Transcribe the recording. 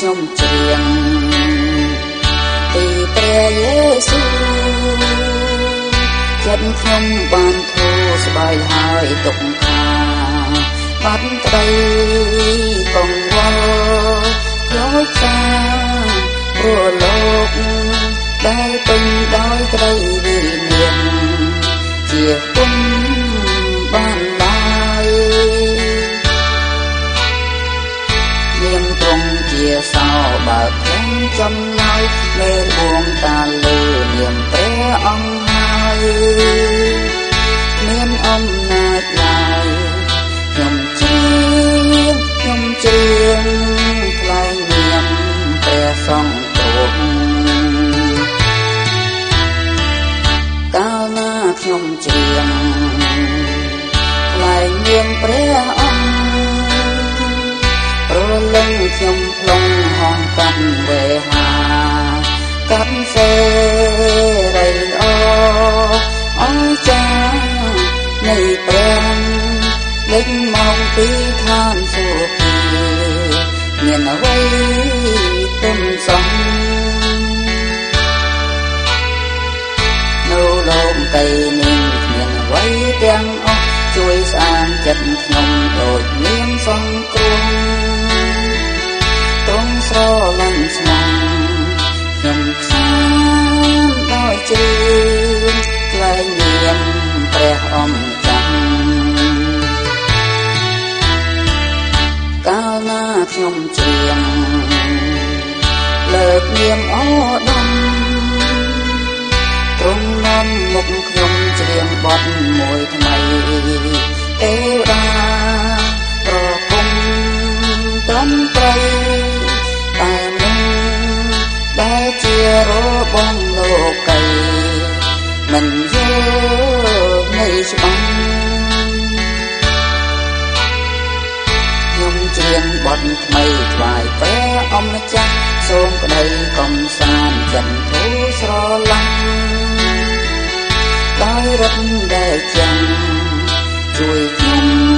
ខ្ញុំច្រៀងពីព្រះយេស៊ូវចិត្តខ្ញុំបានធូរស្បើយហើយទុកខាបាត់ក្តីកង្វល់ខ្លោចសាព្រោះលោកដែលពេញដោយក្តីវិញ្ញាណជាគុណ សោបើខ្ញុំចំណាយមេរួងតាលើនាមព្រះអង្គហើយមានអំណាចឡើយខ្ញុំជាខ្ញុំជាថ្លែងនាមព្រះសង្ឃទ្រង់កាលណាខ្ញុំច្រៀងថ្លែងនាមព្រះអង្គប្រ កាត់សេរីអអង្ចានៃព្រះលេចមកពីឋានសួគ៌មានអ្វីទុំសំលោកកៃនេះគ្មានអ្វីទាំងអស់ជួយស្អាតចិត្តខ្ញុំដូចមានសង្គ្រោះទ្រ ខ្ញុំច្រៀងលើកនាមអូដំទ្រង់នាំមុខខ្ញុំច្រៀងបទមួយថ្មីទេវតាប្រគំត្រឹមត្រូវតែនឹងដែលជារបស់លោកីមិន ច្រៀងបទថ្មីថ្វាយព្រះអម្ចាស់សូមក្តីកំសាន្តចិត្តធូរស្រឡាញ់ដោយរត់ដែលចាំជួយខ្ញុំឲ្យជ្រៀង